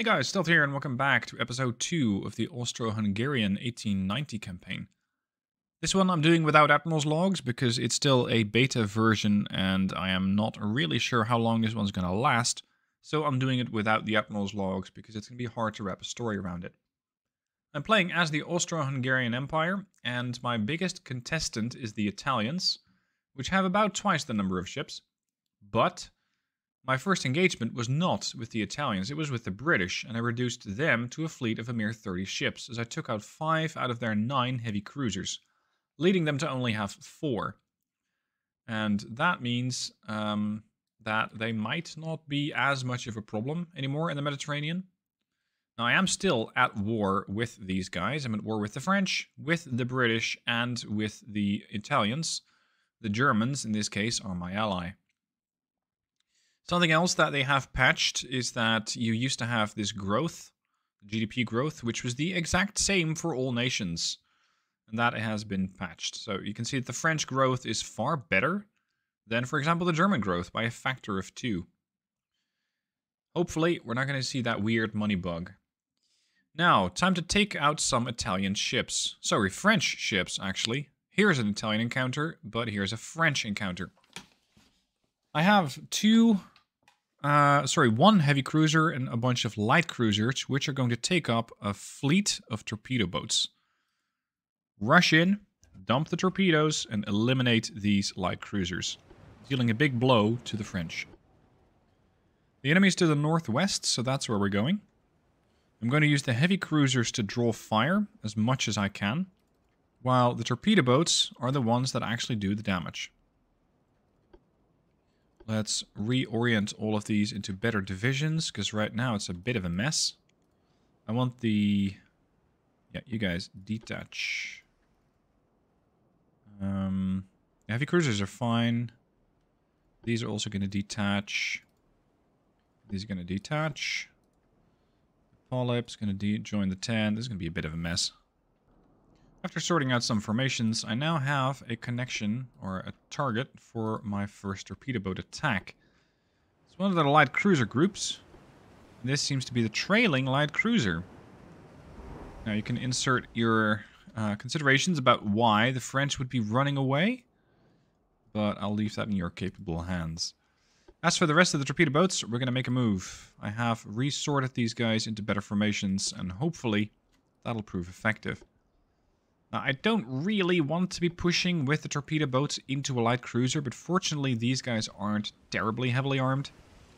Hey guys, Stealth here and welcome back to episode 2 of the Austro-Hungarian 1890 campaign. This one I'm doing without Admiral's logs because it's still a beta version and I am not really sure how long this one's going to last, so I'm doing it without the Admiral's logs because it's going to be hard to wrap a story around it. I'm playing as the Austro-Hungarian Empire and my biggest contestant is the Italians, which have about twice the number of ships, but my first engagement was not with the Italians, it was with the British, and I reduced them to a fleet of a mere 30 ships, as I took out 5 out of their 9 heavy cruisers, leading them to only have 4. And that means um, that they might not be as much of a problem anymore in the Mediterranean. Now, I am still at war with these guys. I'm at war with the French, with the British, and with the Italians. The Germans, in this case, are my ally. Something else that they have patched is that you used to have this growth, GDP growth, which was the exact same for all nations. And that has been patched. So you can see that the French growth is far better than, for example, the German growth by a factor of two. Hopefully, we're not going to see that weird money bug. Now, time to take out some Italian ships. Sorry, French ships, actually. Here's an Italian encounter, but here's a French encounter. I have two uh, sorry, one heavy cruiser and a bunch of light cruisers, which are going to take up a fleet of torpedo boats. Rush in, dump the torpedoes, and eliminate these light cruisers, dealing a big blow to the French. The enemy's to the northwest, so that's where we're going. I'm going to use the heavy cruisers to draw fire as much as I can, while the torpedo boats are the ones that actually do the damage. Let's reorient all of these into better divisions, because right now it's a bit of a mess. I want the... Yeah, you guys, detach. Um, heavy cruisers are fine. These are also going to detach. These are going to detach. Polyp's going to join the 10. This is going to be a bit of a mess. After sorting out some formations, I now have a connection, or a target, for my first torpedo boat attack. It's one of the light cruiser groups. This seems to be the trailing light cruiser. Now you can insert your uh, considerations about why the French would be running away, but I'll leave that in your capable hands. As for the rest of the torpedo boats, we're going to make a move. I have resorted these guys into better formations, and hopefully that'll prove effective. Now, I don't really want to be pushing with the torpedo boats into a light cruiser, but fortunately these guys aren't terribly heavily armed.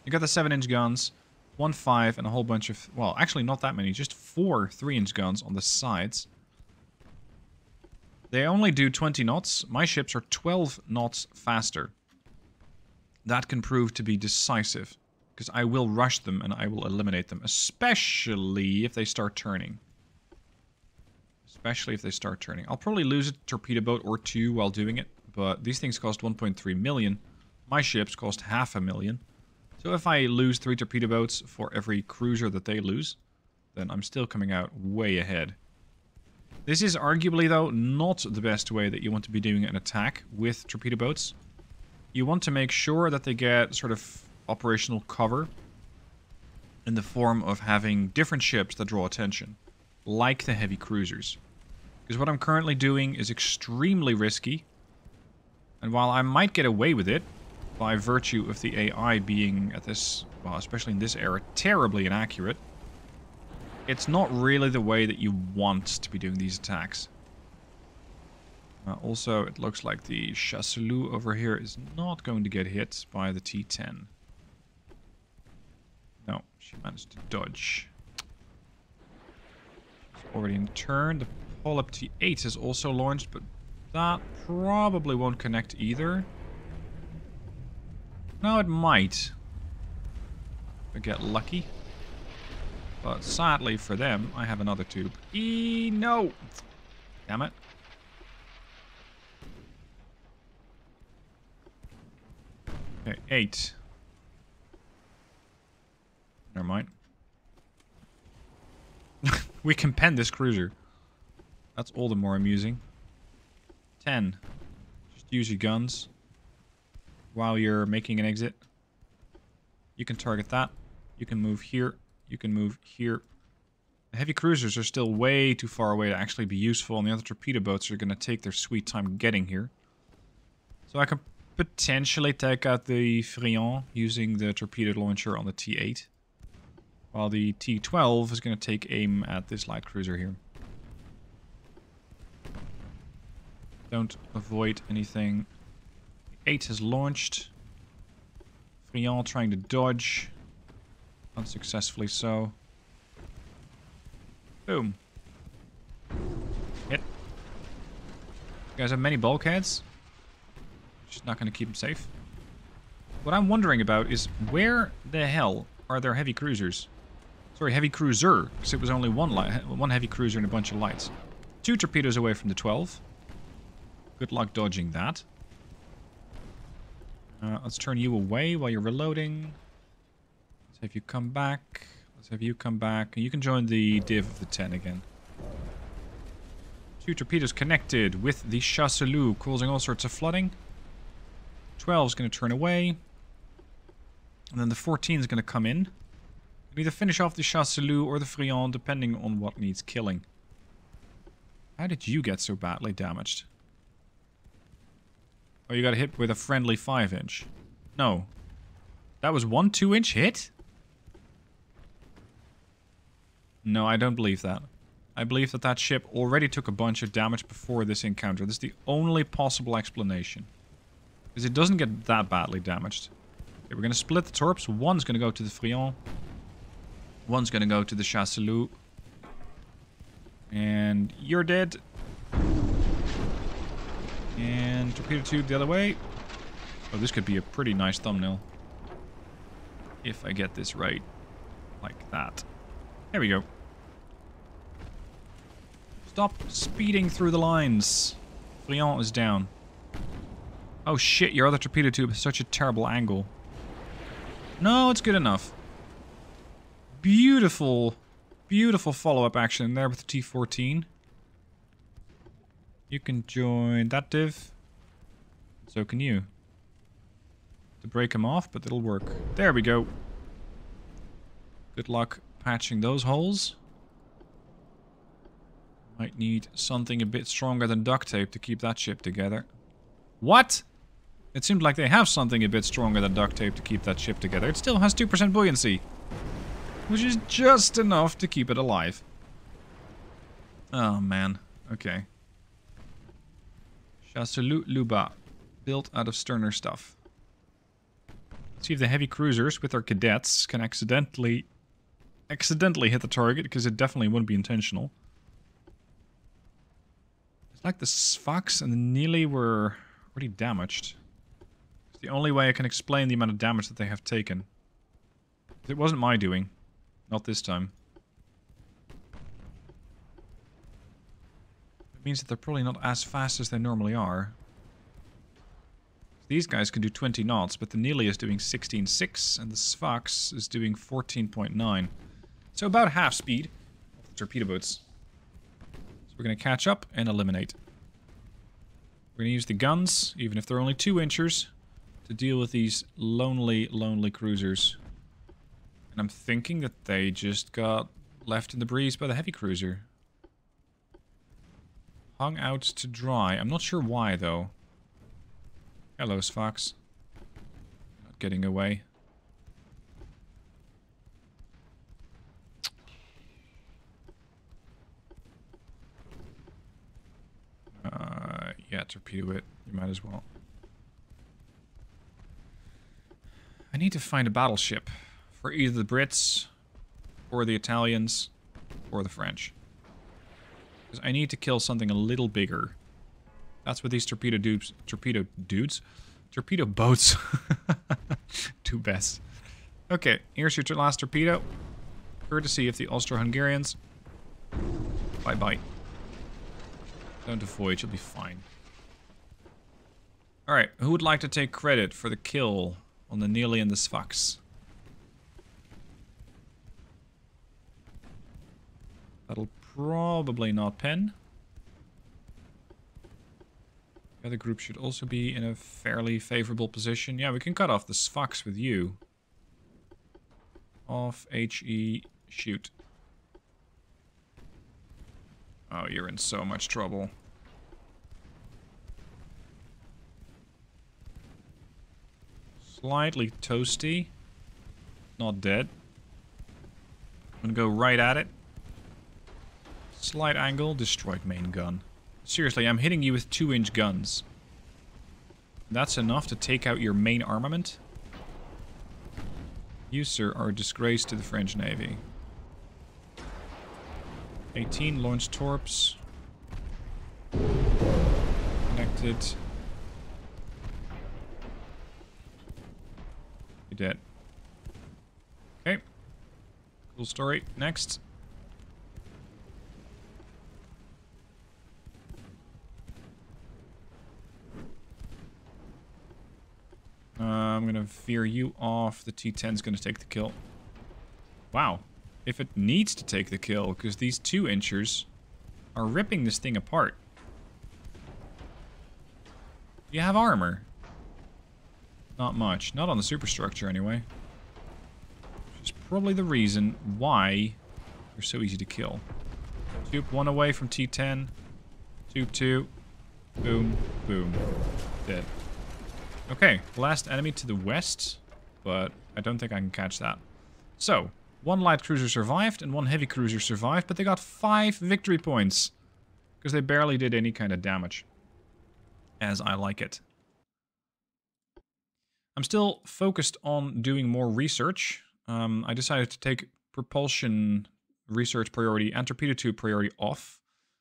You got the 7-inch guns, one 5, and a whole bunch of... Well, actually not that many, just four 3-inch guns on the sides. They only do 20 knots. My ships are 12 knots faster. That can prove to be decisive, because I will rush them and I will eliminate them, especially if they start turning especially if they start turning. I'll probably lose a torpedo boat or two while doing it, but these things cost 1.3 million. My ships cost half a million. So if I lose three torpedo boats for every cruiser that they lose, then I'm still coming out way ahead. This is arguably, though, not the best way that you want to be doing an attack with torpedo boats. You want to make sure that they get sort of operational cover in the form of having different ships that draw attention, like the heavy cruisers. Because what I'm currently doing is extremely risky. And while I might get away with it, by virtue of the AI being at this, well, especially in this era, terribly inaccurate, it's not really the way that you want to be doing these attacks. Uh, also, it looks like the Chasseloup over here is not going to get hit by the T-10. No, she managed to dodge. Already in turn. The Polyp T8 is also launched, but that probably won't connect either. No, it might. I get lucky. But sadly for them, I have another tube. E no! Damn it. Okay, eight. Never mind. We can pen this cruiser. That's all the more amusing. 10. Just use your guns while you're making an exit. You can target that. You can move here. You can move here. The heavy cruisers are still way too far away to actually be useful, and the other torpedo boats are going to take their sweet time getting here. So I can potentially take out the Friant using the torpedo launcher on the T8. While the T12 is going to take aim at this light cruiser here. Don't avoid anything. 8 has launched. Friant trying to dodge. Unsuccessfully so. Boom. Hit. You guys have many bulkheads. Just not going to keep them safe. What I'm wondering about is where the hell are there heavy cruisers? Sorry, heavy cruiser, because it was only one light, one heavy cruiser and a bunch of lights. Two torpedoes away from the 12. Good luck dodging that. Uh, let's turn you away while you're reloading. Let's have you come back. Let's have you come back. You can join the div of the 10 again. Two torpedoes connected with the Chasseloup, causing all sorts of flooding. 12 is going to turn away. And then the 14 is going to come in. Either finish off the Chasseloup or the Friant, depending on what needs killing. How did you get so badly damaged? Oh, you got hit with a friendly 5-inch. No. That was one 2-inch hit? No, I don't believe that. I believe that that ship already took a bunch of damage before this encounter. This is the only possible explanation. Because it doesn't get that badly damaged. Okay, we're going to split the torps. One's going to go to the Friant. One's gonna go to the Chasseloup. And you're dead. And torpedo tube the other way. Oh, this could be a pretty nice thumbnail. If I get this right. Like that. There we go. Stop speeding through the lines. Friant is down. Oh shit, your other torpedo tube has such a terrible angle. No, it's good enough beautiful, beautiful follow-up action there with the T14. You can join that div. So can you. To break him off, but it'll work. There we go. Good luck patching those holes. Might need something a bit stronger than duct tape to keep that ship together. What? It seemed like they have something a bit stronger than duct tape to keep that ship together. It still has 2% buoyancy which is just enough to keep it alive. Oh, man. Okay. Chasseloup-Laubat, built out of sterner stuff. Let's see if the heavy cruisers with their cadets can accidentally accidentally hit the target, because it definitely wouldn't be intentional. It's like the Sfax and the Nili were already damaged. It's the only way I can explain the amount of damage that they have taken. It wasn't my doing. Not this time. It means that they're probably not as fast as they normally are. These guys can do 20 knots, but the Nili is doing 16.6 and the Sfax is doing 14.9. So about half speed of the torpedo boats. So we're going to catch up and eliminate. We're going to use the guns, even if they're only two inchers, to deal with these lonely, lonely cruisers. And I'm thinking that they just got left in the breeze by the heavy cruiser. Hung out to dry. I'm not sure why, though. Hello, Sfax. Not getting away. Uh, yeah, torpedo it. You might as well. I need to find a battleship for either the Brits or the Italians or the French. Because I need to kill something a little bigger. That's what these torpedo dudes, torpedo dudes, torpedo boats do best. Okay, here's your last torpedo. Courtesy of the Austro-Hungarians. Bye-bye. Don't avoid, you'll be fine. Alright, who would like to take credit for the kill on the Nili and the Sfax? That'll probably not pen. The other group should also be in a fairly favorable position. Yeah, we can cut off the Sfax with you. Off HE Shoot. Oh, you're in so much trouble. Slightly toasty. Not dead. I'm gonna go right at it. Slight angle, destroyed main gun. Seriously, I'm hitting you with 2-inch guns. That's enough to take out your main armament? You, sir, are a disgrace to the French Navy. 18 launch torps. Connected. You're dead. Okay. Cool story. Next. Uh, I'm going to veer you off. The T10 is going to take the kill. Wow. If it needs to take the kill, because these two inchers are ripping this thing apart. You have armor. Not much. Not on the superstructure, anyway. Which is probably the reason why they're so easy to kill. Tube one away from T10. Tube two. Boom. Boom. Dead. Okay, last enemy to the west, but I don't think I can catch that. So, one light cruiser survived and one heavy cruiser survived, but they got five victory points. Because they barely did any kind of damage. As I like it. I'm still focused on doing more research. Um, I decided to take propulsion research priority and torpedo tube priority off.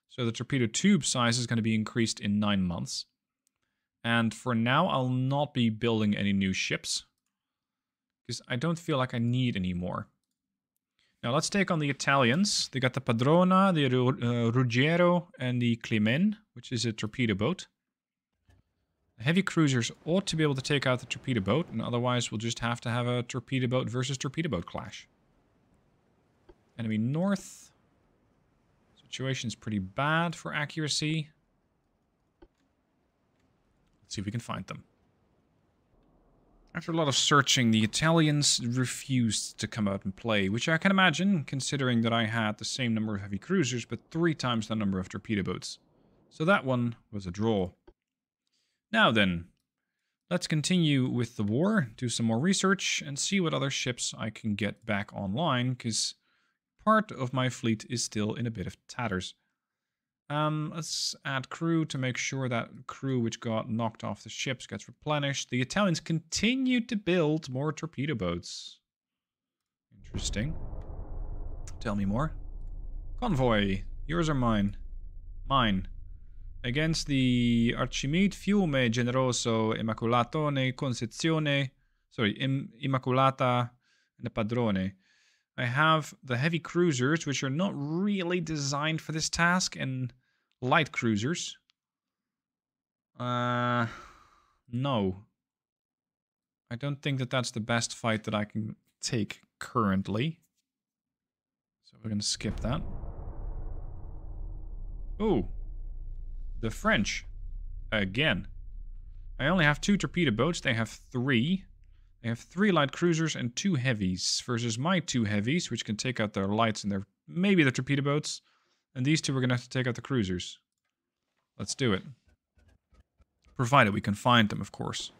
So the torpedo tube size is going to be increased in nine months. And for now, I'll not be building any new ships. Because I don't feel like I need any more. Now let's take on the Italians. They got the Padrona, the uh, Ruggiero, and the Climen, which is a torpedo boat. The heavy cruisers ought to be able to take out the torpedo boat, and otherwise we'll just have to have a torpedo boat versus torpedo boat clash. Enemy north. Situation's pretty bad for accuracy. See if we can find them. After a lot of searching, the Italians refused to come out and play, which I can imagine, considering that I had the same number of heavy cruisers, but three times the number of torpedo boats. So that one was a draw. Now then, let's continue with the war, do some more research, and see what other ships I can get back online, because part of my fleet is still in a bit of tatters. Um, let's add crew to make sure that crew which got knocked off the ships gets replenished. The Italians continue to build more torpedo boats. Interesting. Tell me more. Convoy. Yours or mine? Mine. Against the Archimede Fiume Generoso Immaculatone Concezione. Sorry, Immaculata and the Padrone. I have the heavy cruisers, which are not really designed for this task, and light cruisers. Uh, no. I don't think that that's the best fight that I can take currently. So we're going to skip that. Oh, the French. Again. I only have two torpedo boats. They have three. They have three light cruisers and two heavies versus my two heavies, which can take out their lights and their maybe the torpedo boats. And these two are going to have to take out the cruisers. Let's do it. Provided we can find them, of course.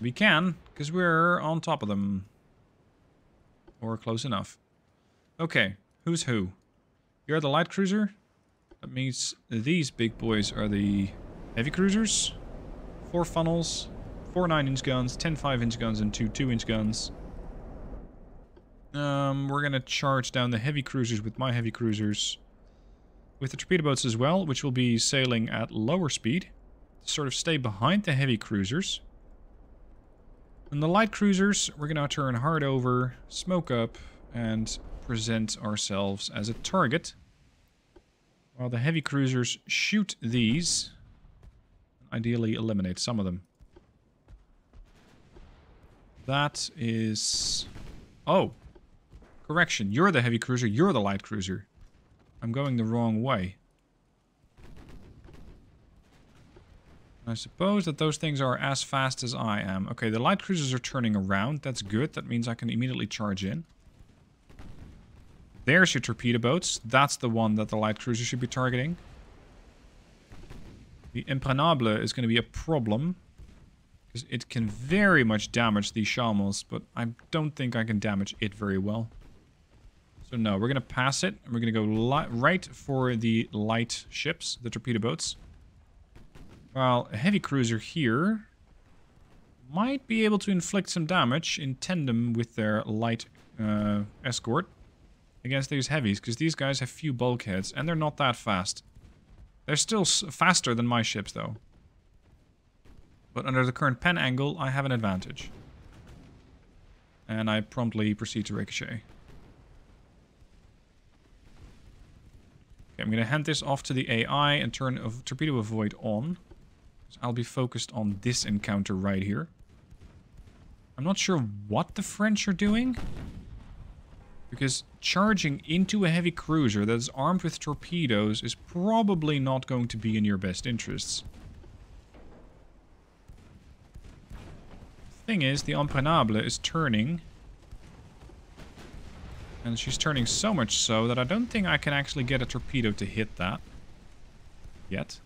We can, because we're on top of them. Or close enough. Okay, who's who? You're the light cruiser? That means these big boys are the heavy cruisers. Four funnels, four 9-inch guns, 10 5-inch guns, and two 2-inch guns. Um, we're going to charge down the heavy cruisers with my heavy cruisers. With the torpedo boats as well, which will be sailing at lower speed. To sort of stay behind the heavy cruisers. And the light cruisers, we're going to turn hard over, smoke up, and present ourselves as a target. While the heavy cruisers shoot these, ideally eliminate some of them. That is... Oh. Correction, you're the heavy cruiser, you're the light cruiser. I'm going the wrong way. I suppose that those things are as fast as I am. Okay, the light cruisers are turning around. That's good. That means I can immediately charge in. There's your torpedo boats. That's the one that the light cruiser should be targeting. The Imprenable is going to be a problem. Because it can very much damage these Shamals, but I don't think I can damage it very well. So no, we're going to pass it. And we're going to go right for the light ships, the torpedo boats. While a heavy cruiser here might be able to inflict some damage in tandem with their light uh, escort against these heavies, because these guys have few bulkheads, and they're not that fast. They're still faster than my ships, though. But under the current pen angle, I have an advantage. And I promptly proceed to ricochet. Okay, I'm going to hand this off to the AI and turn a torpedo avoid on. So I'll be focused on this encounter right here. I'm not sure what the French are doing. Because charging into a heavy cruiser that is armed with torpedoes is probably not going to be in your best interests. thing is, the Imprenable is turning. And she's turning so much so that I don't think I can actually get a torpedo to hit that. Yet.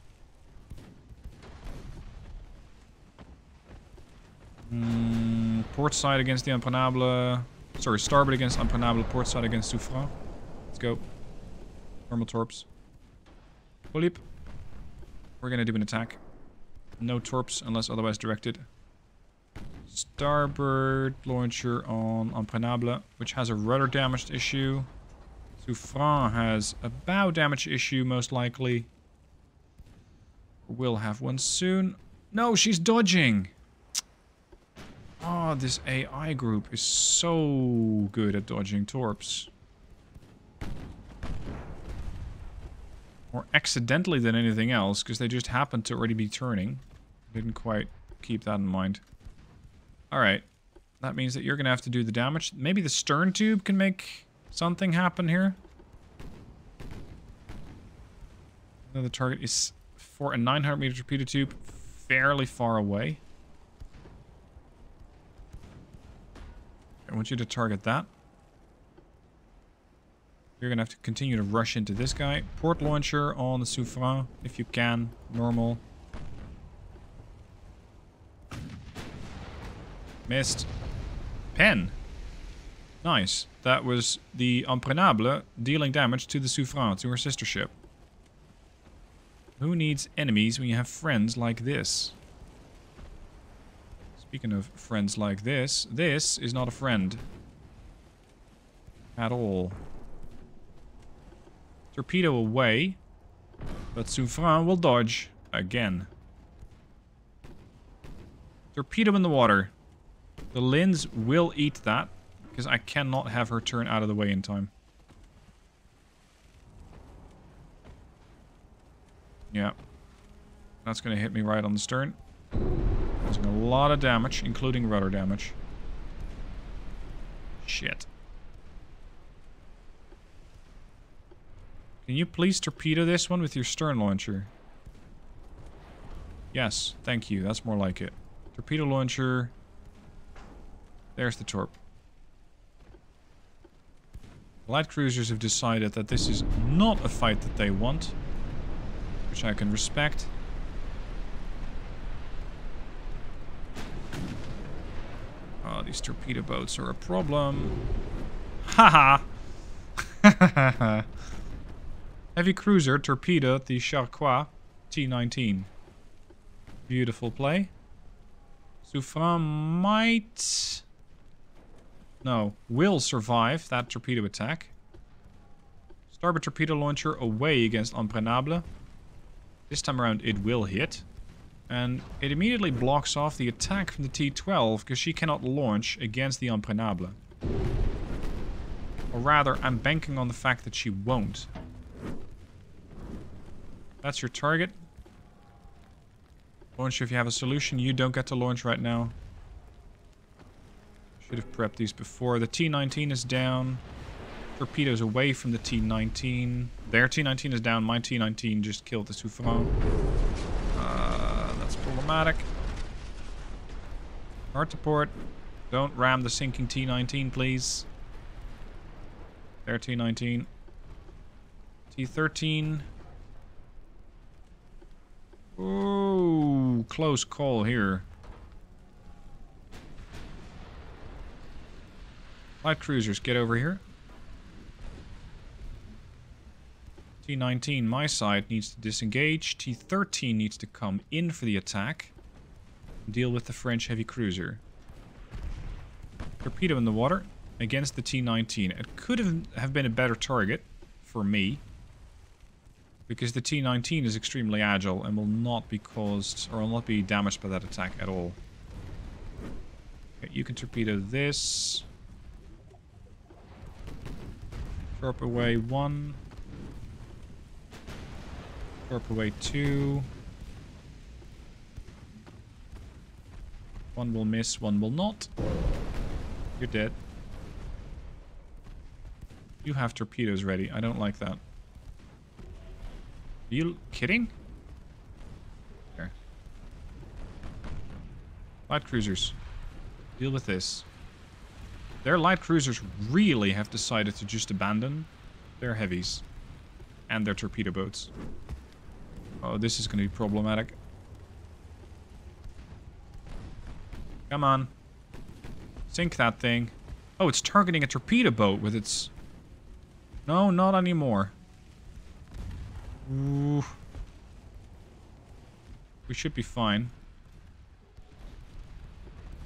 Mm, port side against the Imprenable. Sorry, starboard against Imprenable, port side against Souffrant. Let's go. Normal torps. Polyp. We're gonna do an attack. No torps unless otherwise directed. Starboard launcher on Imprenable, which has a rudder damaged issue. Souffrant has a bow damage issue, most likely. We'll have one soon. No, she's dodging! Oh, this AI group is so good at dodging torps. More accidentally than anything else, because they just happened to already be turning. Didn't quite keep that in mind. Alright. That means that you're going to have to do the damage. Maybe the stern tube can make something happen here. The target is for a 900 meter torpedo tube fairly far away. I want you to target that. You're going to have to continue to rush into this guy. Port launcher on the Souffrant, if you can. Normal. Missed. Pen. Nice. That was the Imprenable dealing damage to the Souffrant, to her sister ship. Who needs enemies when you have friends like this? Speaking of friends like this, this is not a friend. At all. Torpedo away. But Souffrant will dodge. Again. Torpedo in the water. The Linz will eat that, because I cannot have her turn out of the way in time. Yeah. That's going to hit me right on the stern. Causing a lot of damage, including rudder damage. Shit. Can you please torpedo this one with your stern launcher? Yes, thank you. That's more like it. Torpedo launcher. There's the torp. Light cruisers have decided that this is not a fight that they want. Which I can respect. Oh, these torpedo boats are a problem. Haha! Heavy cruiser torpedoed the Charleroi T-19. Beautiful play. Souffrant might... No, will survive that torpedo attack. Starboard torpedo launcher away against Imprenable. This time around it will hit. And it immediately blocks off the attack from the T-12 because she cannot launch against the Imprenable. Or rather, I'm banking on the fact that she won't. That's your target. Launch if you have a solution. You don't get to launch right now. Should have prepped these before. The T-19 is down. Torpedoes away from the T-19. Their T-19 is down. My T-19 just killed the Souffrant. Uh, that's problematic. Hard to port. Don't ram the sinking T-19, please. There, T19. T13. Oh, close call here. Light cruisers, get over here. T-19, my side, needs to disengage. T-13 needs to come in for the attack. Deal with the French heavy cruiser. Torpedo in the water against the T-19. It could have, have been a better target for me. Because the T-19 is extremely agile and will not be caused, or will not be damaged by that attack at all. Okay, you can torpedo this. Torp away one. Torp away two. One will miss, one will not. You're dead. You have torpedoes ready. I don't like that. Are you kidding? There. Light cruisers. Deal with this. Their light cruisers really have decided to just abandon their heavies and their torpedo boats. Oh, this is going to be problematic. Come on. Sink that thing. Oh, it's targeting a torpedo boat with its... No, not anymore. Ooh. We should be fine.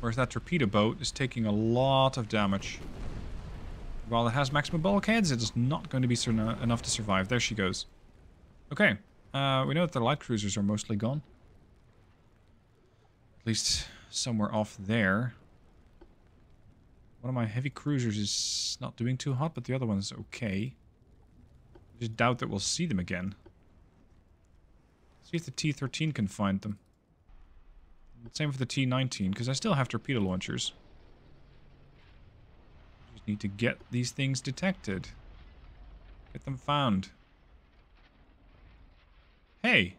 Whereas that torpedo boat is taking a lot of damage. While it has maximum bulkheads, it is not going to be enough to survive. There she goes. Okay. Uh, we know that the light cruisers are mostly gone. At least somewhere off there. One of my heavy cruisers is not doing too hot, but the other one's okay. I just doubt that we'll see them again. See if the T-13 can find them. Same for the T-19, because I still have torpedo launchers. Just need to get these things detected. Get them found. Hey!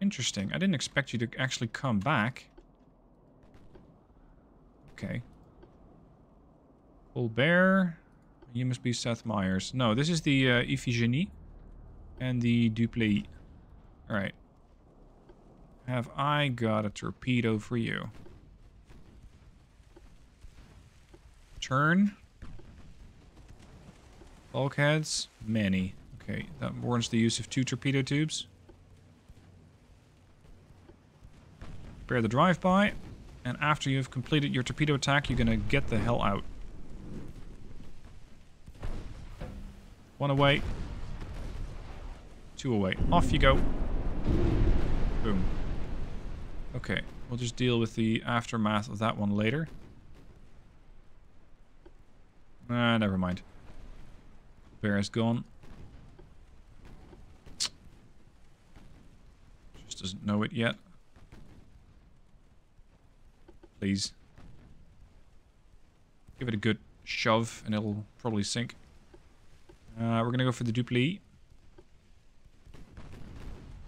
Interesting. I didn't expect you to actually come back. Okay. Colbert. You must be Seth Meyers. No, this is the uh, Iphigenie and the Dupleix. Alright. Have I got a torpedo for you? Turn. Bulkheads. Many. Okay, that warrants the use of two torpedo tubes. Bear the drive-by. And after you've completed your torpedo attack, you're to get the hell out. One away. Two away. Off you go. Boom. Okay, we'll just deal with the aftermath of that one later. Ah, never mind. Bear is gone. Just doesn't know it yet. Please. Give it a good shove and it'll probably sink. Uh, we're gonna go for the Dupleix.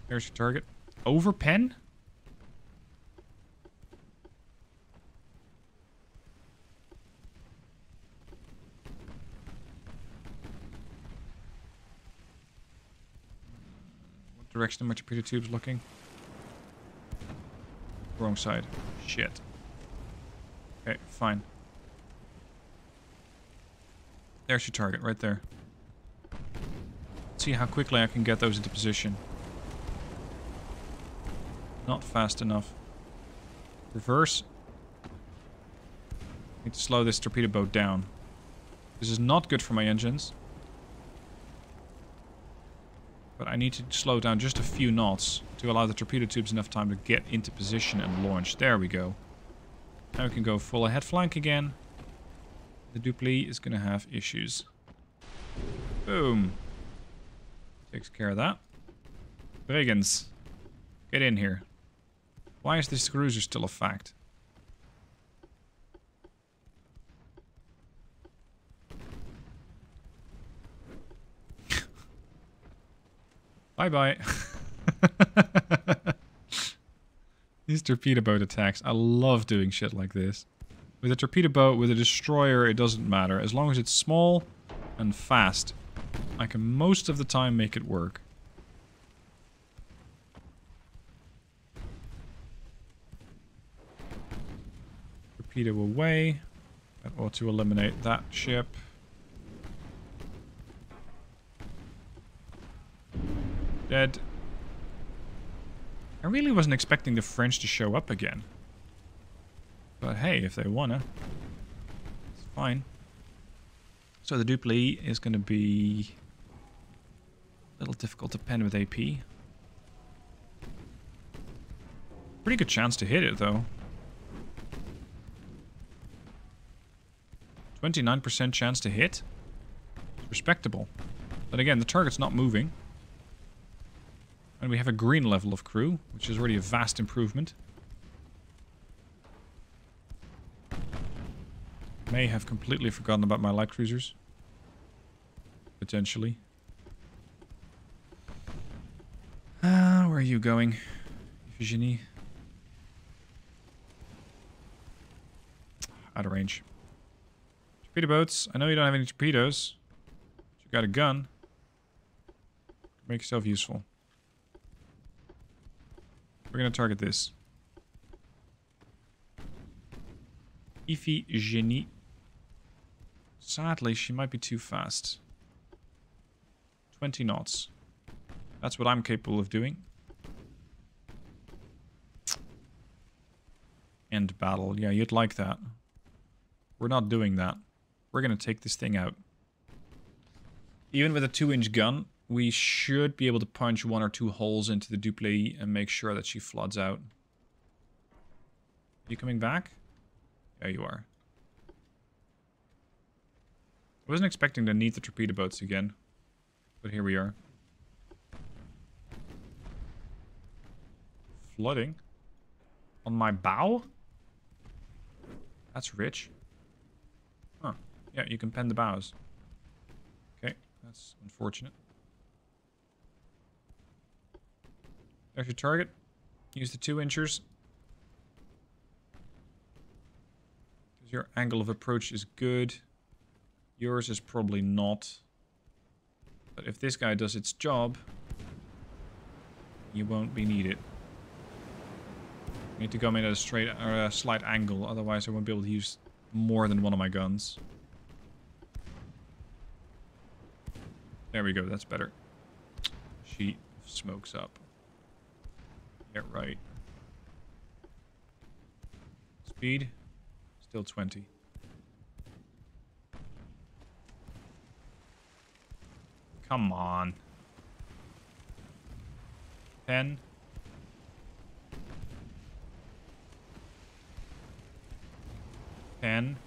There's your target. Over pen? Direction are my torpedo tubes looking? Wrong side. Shit. Okay, fine. There's your target, right there. Let's see how quickly I can get those into position. Not fast enough. Reverse. Need to slow this torpedo boat down. This is not good for my engines. But I need to slow down just a few knots to allow the torpedo tubes enough time to get into position and launch. There we go. Now we can go full ahead flank again. The Dupleix is going to have issues. Boom. Takes care of that. Brigands. Get in here. Why is this cruiser still a fact? Bye-bye. These torpedo boat attacks. I love doing shit like this. With a torpedo boat, with a destroyer, it doesn't matter. As long as it's small and fast, I can most of the time make it work. Torpedo away. That ought to eliminate that ship. Dead. I really wasn't expecting the French to show up again. But hey, if they wanna, it's fine. So the Dupleix is to be a little difficult to pen with AP. Pretty good chance to hit it, though. 29% chance to hit. It's respectable. But again, the target's not moving. And we have a green level of crew, which is already a vast improvement. May have completely forgotten about my light cruisers. Potentially. Uh, where are you going, Virginie? Out of range. Torpedo boats. I know you don't have any torpedoes. But you got a gun. Make yourself useful. We're gonna target this. Iphigenie. Sadly, she might be too fast. 20 knots. That's what I'm capable of doing. End battle. Yeah, you'd like that. We're not doing that. We're going to take this thing out. Even with a 2-inch gun, we should be able to punch one or two holes into the Dupleix and make sure that she floods out. You coming back? There you are. I wasn't expecting to need the torpedo boats again. But here we are. Flooding? On my bow? That's rich. Huh. Yeah, you can pen the bows. Okay, that's unfortunate. There's your target. Use the two inchers. Your angle of approach is good. Yours is probably not. But if this guy does its job, you won't be needed. Need to come in at a straight or a slight angle, otherwise I won't be able to use more than one of my guns. There we go, that's better. She smokes up. Yeah, right. Speed, still 20. Come on. 10. Ten.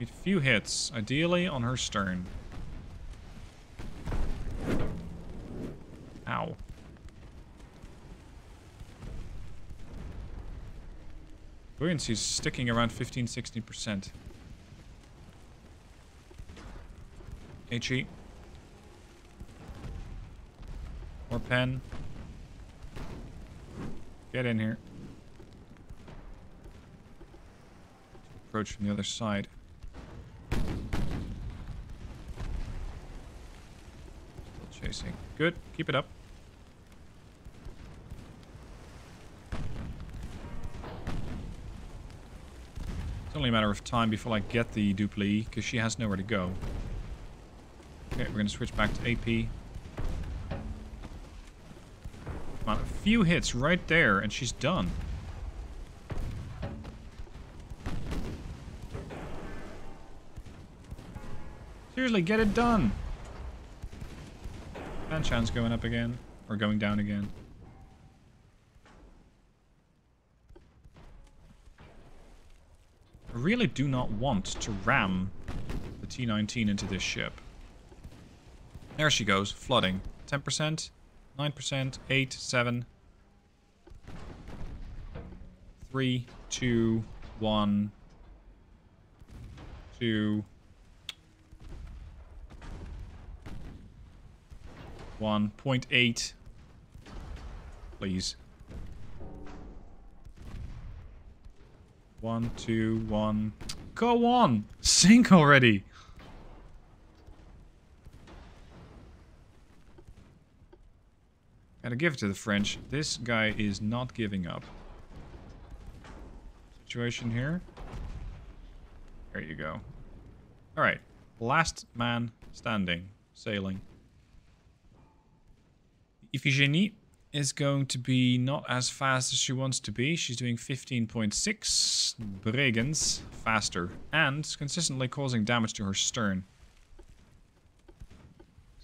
A few hits, ideally on her stern. Ow. Buoyancy's sticking around 15-16%. HE. More pen. Get in here. Approach from the other side. Still chasing. Good. Keep it up. Only a matter of time before I get the Dupleix, because she has nowhere to go. Okay, we're going to switch back to AP. on, a few hits right there, and she's done. Seriously, get it done! Fanshan's going up again. Or going down again. I really do not want to ram the T-19 into this ship. There she goes, flooding. 10%? 9%, 8, 7, 3, 2, 1, 2, 1.8. Please. One, two, one. Go on! Sink already! Gotta give it to the French. This guy is not giving up. Situation here. There you go. Alright. Last man standing. Sailing. Iphigenie is going to be not as fast as she wants to be. She's doing 15.6. Bregenz faster. And consistently causing damage to her stern.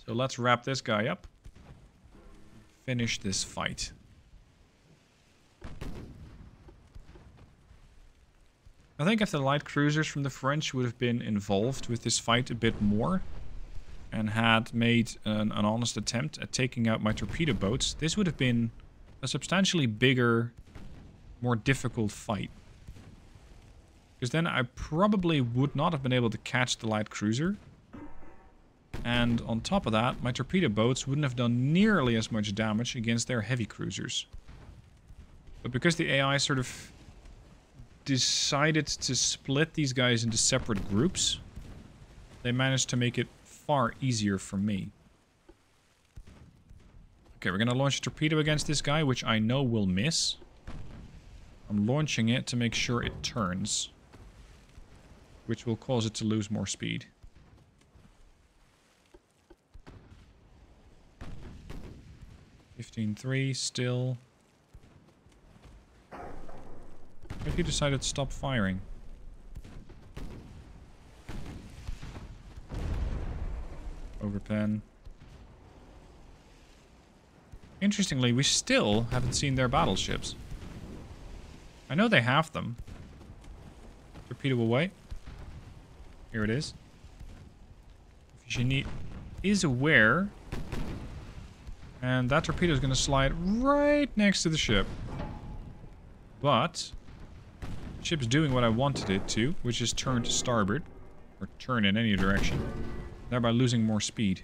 So let's wrap this guy up. Finish this fight. I think if the light cruisers from the French would have been involved with this fight a bit more, and had made an, an, honest attempt at taking out my torpedo boats, this would have been a substantially bigger, more difficult fight. Because then I probably would not have been able to catch the light cruiser. And on top of that, my torpedo boats wouldn't have done nearly as much damage against their heavy cruisers. But because the AI sort of decided to split these guys into separate groups, they managed to make it far easier for me. Okay, we're going to launch a torpedo against this guy, which I know will miss. I'm launching it to make sure it turns. Which will cause it to lose more speed. Fifteen three still. If you decided to stop firing. Overpen. Interestingly, we still haven't seen their battleships. I know they have them. Torpedo away. Here it is. Genie is aware. And that torpedo is going to slide right next to the ship. But, ship's doing what I wanted it to, which is turn to starboard. Or turn in any direction thereby losing more speed.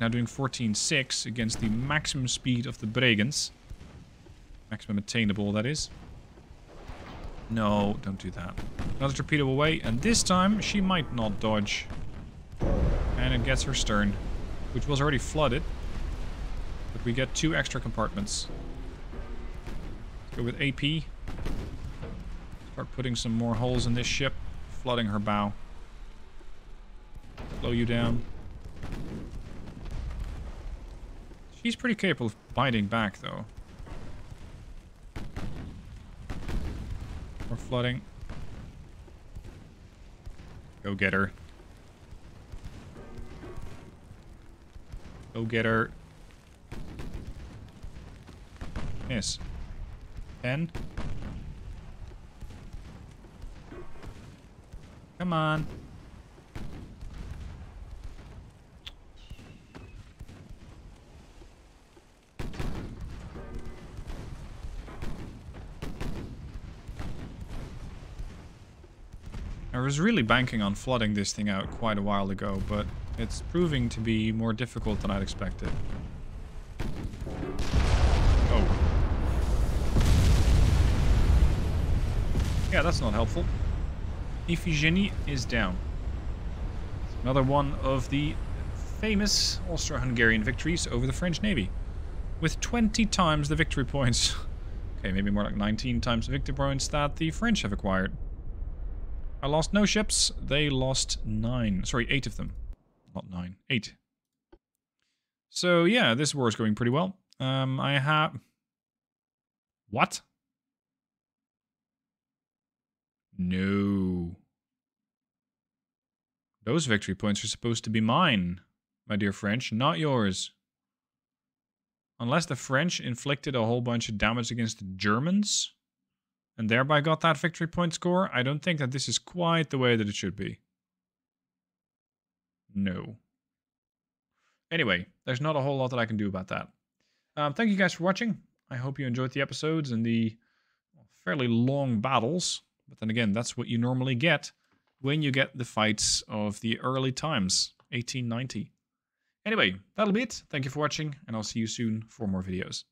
Now doing 14.6 against the maximum speed of the Bregenz. Maximum attainable, that is. No, don't do that. Another torpedo away, and this time she might not dodge. And it gets her stern, which was already flooded. But we get two extra compartments. Let's go with AP. Start putting some more holes in this ship, flooding her bow. Slow you down. She's pretty capable of biting back, though. More flooding. Go get her. Go get her. Miss. 10. Come on. Was really banking on flooding this thing out quite a while ago, but it's proving to be more difficult than I'd expected. Oh. Yeah, that's not helpful. Iphigenie is down. Another one of the famous Austro-Hungarian victories over the French Navy. With 20 times the victory points. okay, maybe more like 19 times the victory points that the French have acquired. I lost no ships. They lost nine. Sorry, eight of them. Not nine. Eight. So, yeah, this war is going pretty well. Um, I have... What? No. Those victory points are supposed to be mine, my dear French, not yours. Unless the French inflicted a whole bunch of damage against the Germans, and thereby got that victory point score, I don't think that this is quite the way that it should be. No. Anyway, there's not a whole lot that I can do about that. Um, thank you guys for watching. I hope you enjoyed the episodes and the fairly long battles. But then again, that's what you normally get when you get the fights of the early times, 1890. Anyway, that'll be it. Thank you for watching, and I'll see you soon for more videos.